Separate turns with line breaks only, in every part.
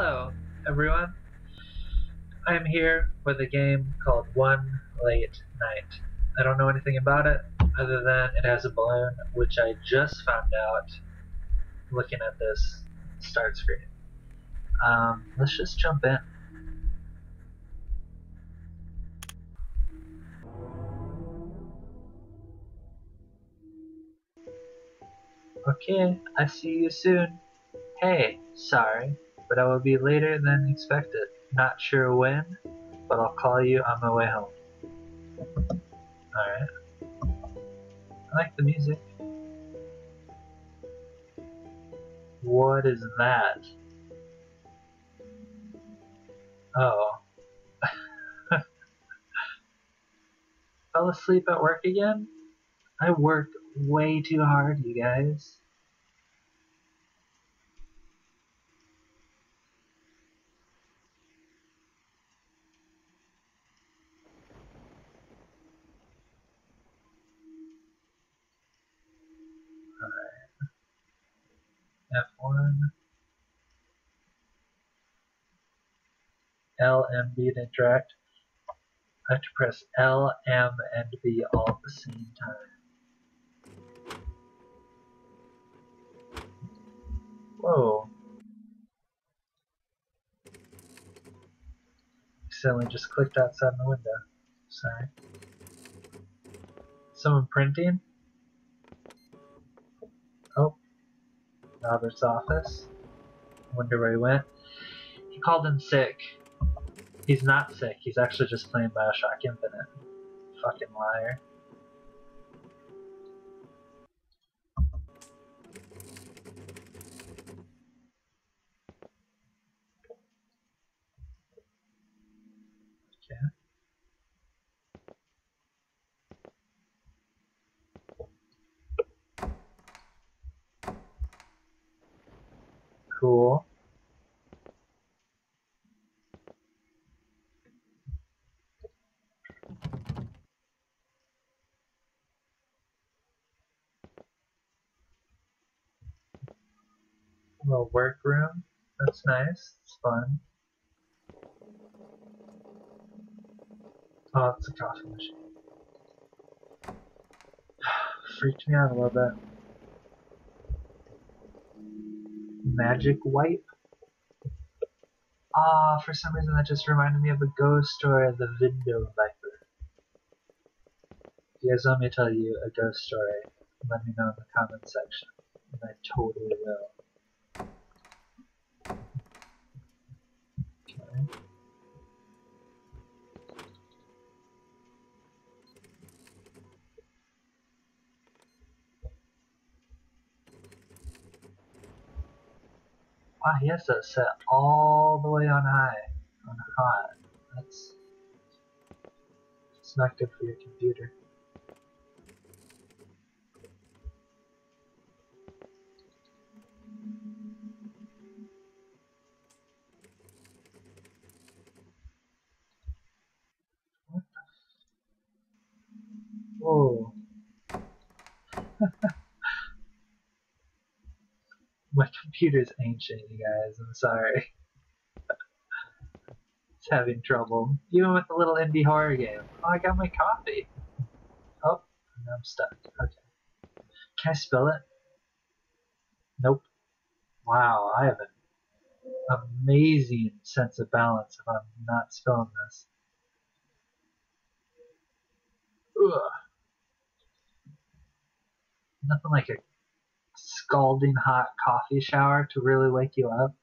Hello, everyone. I'm here with a game called One Late Night. I don't know anything about it other than it has a balloon, which I just found out looking at this start screen. Um, let's just jump in. Okay, I see you soon. Hey, sorry, but I will be later than expected. Not sure when, but I'll call you on my way home. Alright. I like the music. What is that? Oh. Fell asleep at work again? I worked way too hard, you guys. F1, L, M, B to interact. I have to press L, M, and B all at the same time. Whoa. Accidentally just clicked outside the window. Sorry. Someone printing? Oh. Robert's office. Wonder where he went. He called in sick. He's not sick. He's actually just playing Bioshock Infinite. Fucking liar. Okay. Cool. Little workroom. That's nice. It's fun. Oh, it's a coffee machine. Freaked me out a little bit. Magic wipe? Ah, for some reason that just reminded me of a ghost story, of the Window Viper. If you guys want me to tell you a ghost story, let me know in the comment section, and I totally will. Wow, he has that set all the way on high, on hot. That's it's not good for your computer. What the? Whoa. My computer's ancient, you guys. I'm sorry. it's having trouble. Even with the little indie horror game. Oh, I got my coffee. Oh, I'm stuck. Okay. Can I spell it? Nope. Wow, I have an amazing sense of balance if I'm not spelling this. Ugh. Nothing like a scalding hot coffee shower to really wake you up.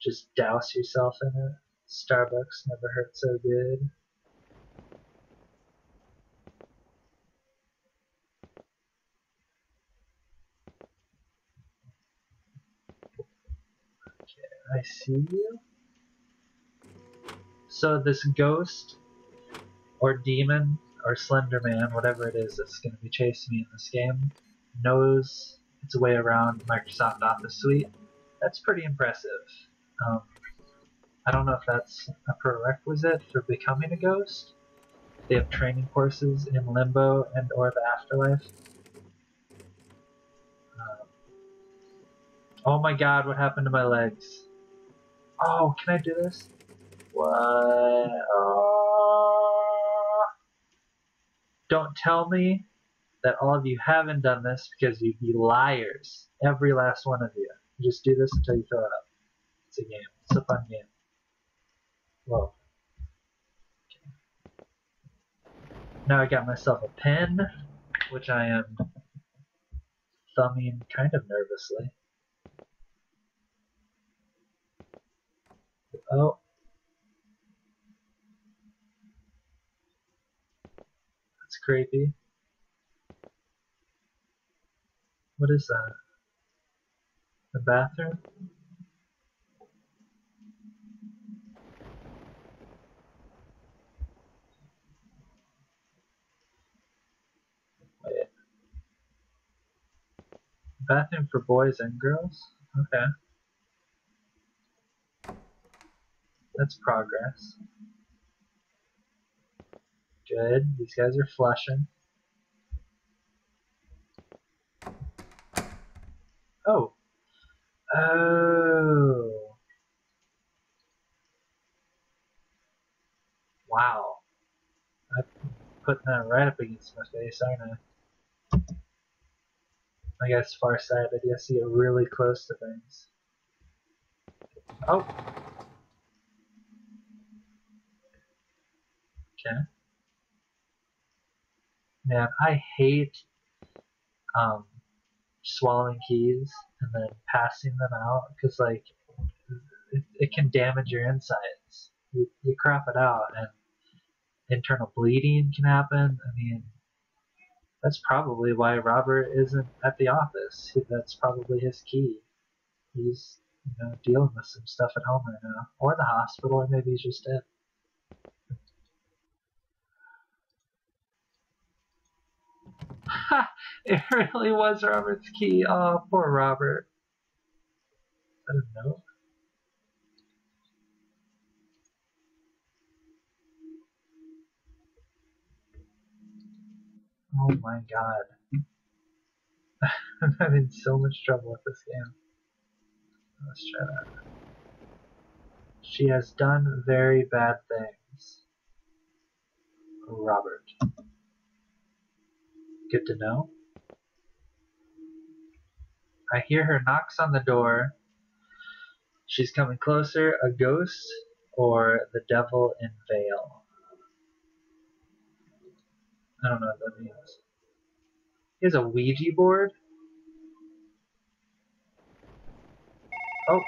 Just douse yourself in it. Starbucks never hurt so good. Okay, I see you. So this ghost or demon or Slender Man, whatever it is that's going to be chasing me in this game, knows its way around Microsoft Office Suite. That's pretty impressive. Um, I don't know if that's a prerequisite for becoming a ghost. They have training courses in Limbo and or the Afterlife. Um, oh my god, what happened to my legs? Oh, can I do this? What? Oh. Don't tell me that all of you haven't done this because you'd be liars. Every last one of you. Just do this until you throw it up. It's a game. It's a fun game. Whoa. Now I got myself a pen, which I am thumbing kind of nervously. Oh. That's creepy. What is that? The bathroom? Wait. Bathroom for boys and girls? Okay. That's progress. Good. These guys are flushing. Oh. Oh. Wow. I put that right up against my face, aren't I? I guess farsighted. I guess you get really close to things. Oh. Okay. Man, I hate um, swallowing keys and then passing them out because like it, it, can damage your insides. You, you crap it out and internal bleeding can happen. I mean, that's probably why Robert isn't at the office. That's probably his key. He's you know dealing with some stuff at home right now, or the hospital, or maybe he's just dead. It really was Robert's key. Oh, poor Robert. I don't know. Oh my god. I'm having so much trouble with this game. Let's try that. She has done very bad things. Robert. Good to know. I hear her knocks on the door. She's coming closer. A ghost or the devil in veil. I don't know what that means. He has a Ouija board? Oh.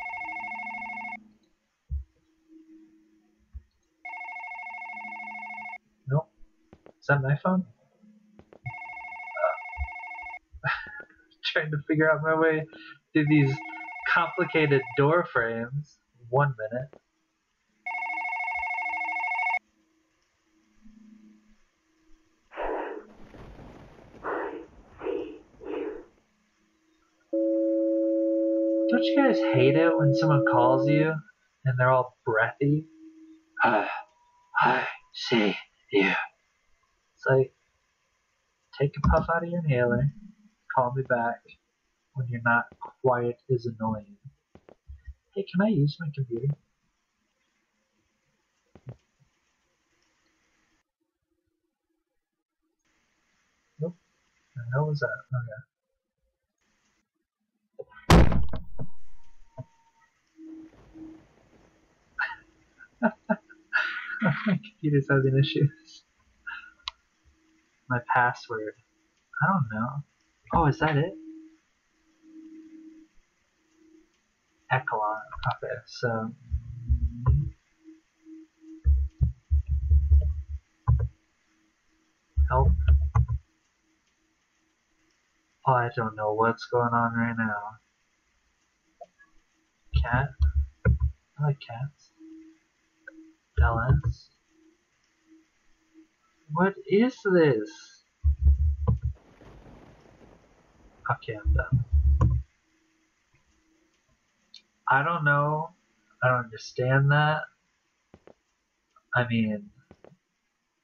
Nope. Is that my phone? Trying to figure out my way through these complicated door frames. One minute. Don't you guys hate it when someone calls you and they're all breathy? Uh, I see you. It's like, take a puff out of your inhaler call me back when you're not quiet is annoying. Hey, can I use my computer? Nope. Hell was that? Oh, okay. my computer's having issues. My password. I don't know. Oh, is that it? Echelon. Okay, so. Help. Oh, I don't know what's going on right now. Cat. I like cats. LS. What is this? I'm. I don't know. I don't understand that. I mean,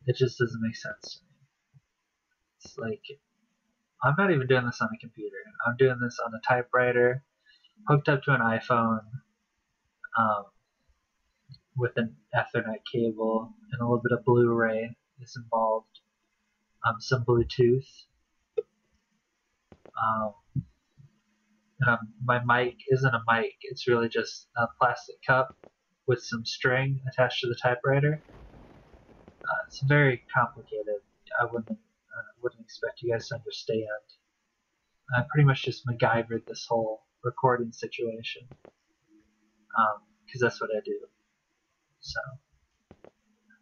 it just doesn't make sense to me. It's like, I'm not even doing this on a computer. I'm doing this on a typewriter, hooked up to an iPhone. Um, with an Ethernet cable and a little bit of Blu-ray is involved. Um, some Bluetooth. Um, um, my mic isn't a mic; it's really just a plastic cup with some string attached to the typewriter. Uh, it's very complicated. I wouldn't uh, wouldn't expect you guys to understand. I pretty much just MacGyvered this whole recording situation because um, that's what I do. So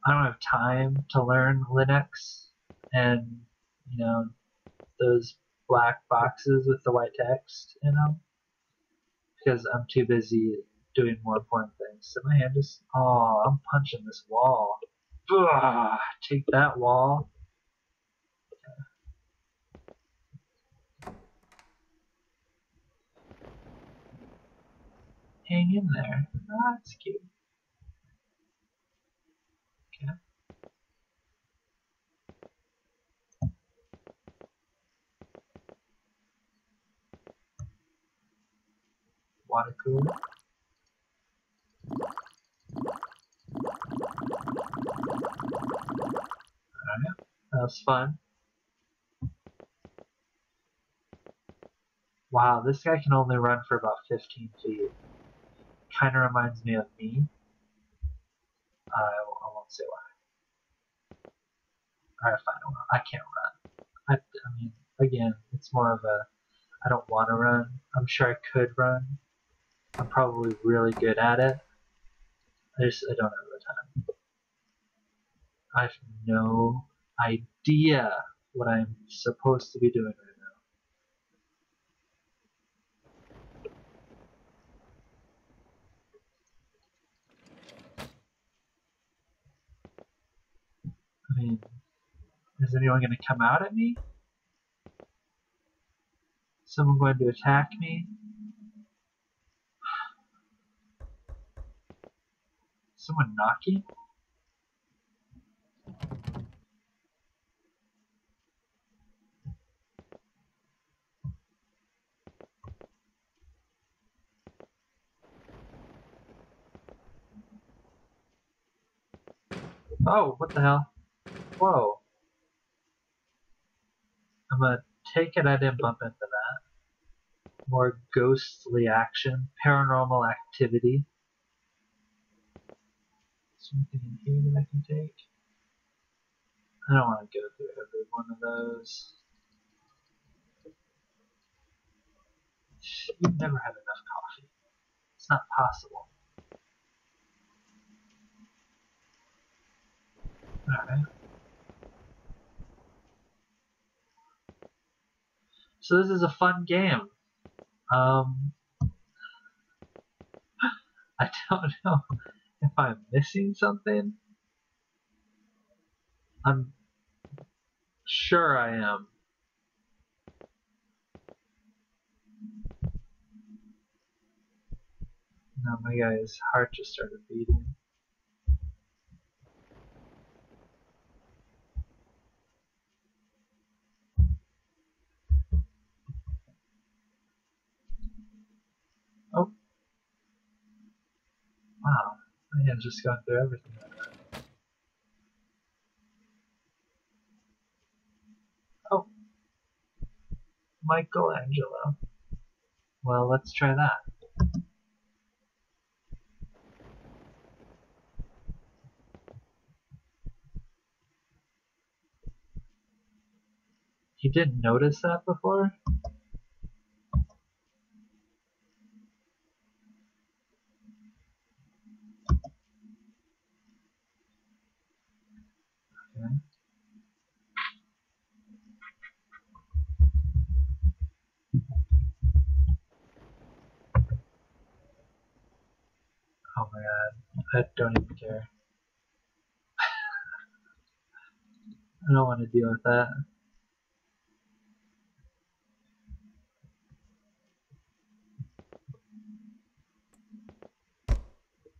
I don't have time to learn Linux and you know those black boxes with the white text in them because I'm too busy doing more important things. So my hand just oh I'm punching this wall. Ugh, take that wall. hang in there. Oh, that's cute. Alright, that was fun. Wow, this guy can only run for about 15 feet kind of reminds me of me. I, I won't say why. Alright, fine. I can't run. I, I mean, again, it's more of a I don't want to run. I'm sure I could run. I'm probably really good at it. I just I don't have the time. I have no idea what I'm supposed to be doing right now. I mean, is anyone going to come out at me? Someone going to attack me? Someone knocking? Oh, what the hell? Whoa. I'm gonna take it I didn't bump into that. More ghostly action, paranormal activity. Something in here that I can take? I don't want to go through every one of those. You've never had enough coffee. It's not possible. Alright. So this is a fun game. Um, I don't know if I'm missing something. I'm sure I am. Now my guy's heart just started beating. Wow, Have just gone through everything. Oh, Michelangelo. Well, let's try that. You didn't notice that before? I don't even care. I don't want to deal with that.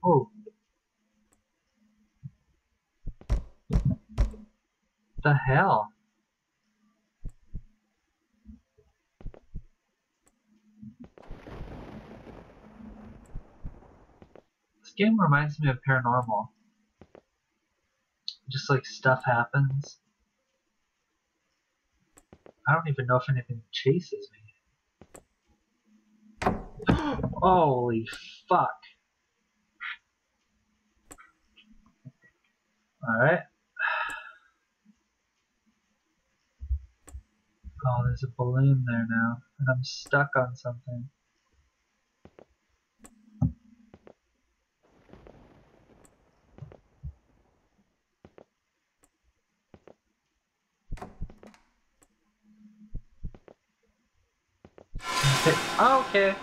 Oh. The hell? Game reminds me of Paranormal. Just like stuff happens. I don't even know if anything chases me. Holy fuck. Alright. Oh, there's a balloon there now, and I'm stuck on something. Oh, okay.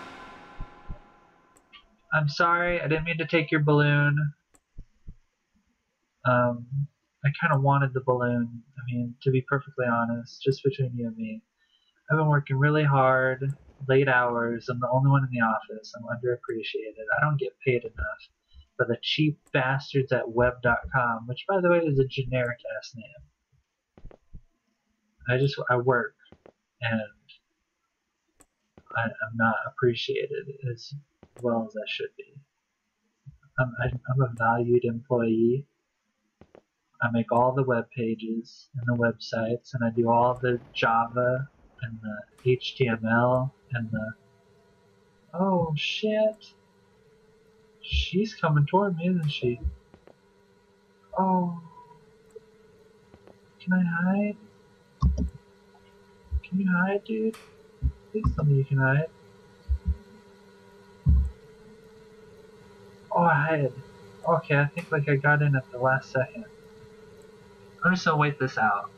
I'm sorry, I didn't mean to take your balloon. Um, I kind of wanted the balloon. I mean, to be perfectly honest, just between you and me. I've been working really hard, late hours. I'm the only one in the office. I'm underappreciated. I don't get paid enough. But the cheap bastards at web.com, which by the way is a generic ass name. I just, I work. And I, am not appreciated as well as I should be. I'm, I'm a valued employee. I make all the web pages and the websites, and I do all the Java and the HTML and the. Oh shit! She's coming toward me, isn't she? Oh. Can I hide? Can you hide, dude? Tell me you can hide. Oh, I hid. Okay, I think like I got in at the last second. I'm just gonna wait this out.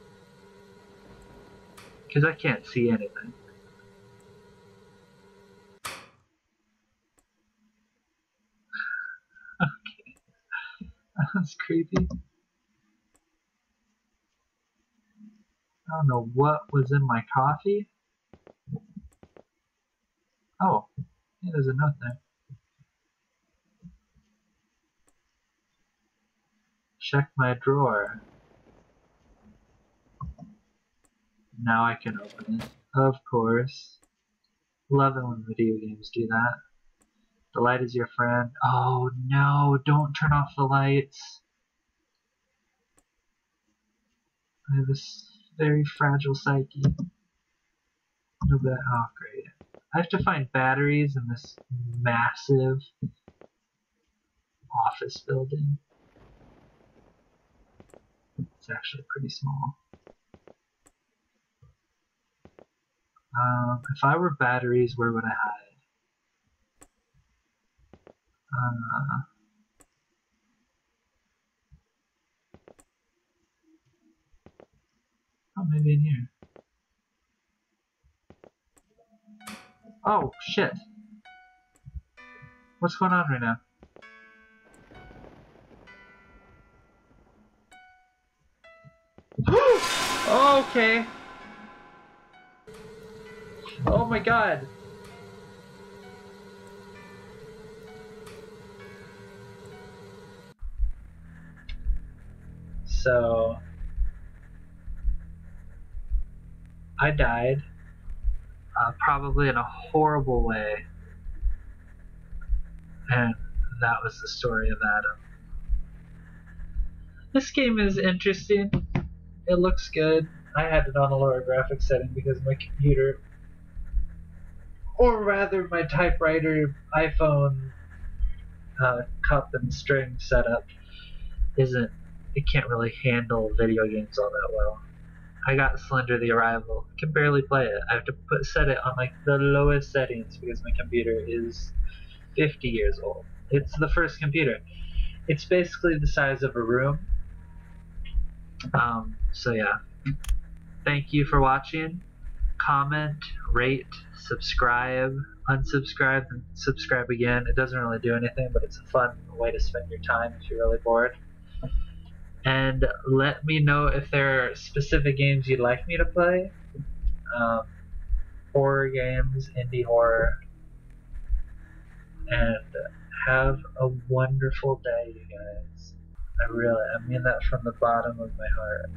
Because I can't see anything. okay. That was creepy. I don't know what was in my coffee. Oh, yeah, there's a note there. Check my drawer. Now I can open it. Of course. Love it when video games do that. The light is your friend. Oh no, don't turn off the lights. I have this very fragile psyche. No bit. Oh, great. I have to find batteries in this massive office building. It's actually pretty small. Um, if I were batteries, where would I hide? Uh, oh, maybe in here. Oh, shit. What's going on right now? okay. Oh my god. So I died uh, probably in a horrible way. And that was the story of Adam. This game is interesting. It looks good. I had it on a lower graphics setting because my computer, or rather my typewriter, iPhone uh, cup and string setup, isn't. It can't really handle video games all that well. I got Slender the Arrival. Can barely play it. I have to put set it on like the lowest settings because my computer is 50 years old. It's the first computer. It's basically the size of a room. Um, so yeah. Thank you for watching. Comment, rate, subscribe, unsubscribe, and subscribe again. It doesn't really do anything, but it's a fun way to spend your time if you're really bored and let me know if there are specific games you'd like me to play. Um, horror games, indie horror, and have a wonderful day, you guys. I really, I mean that from the bottom of my heart.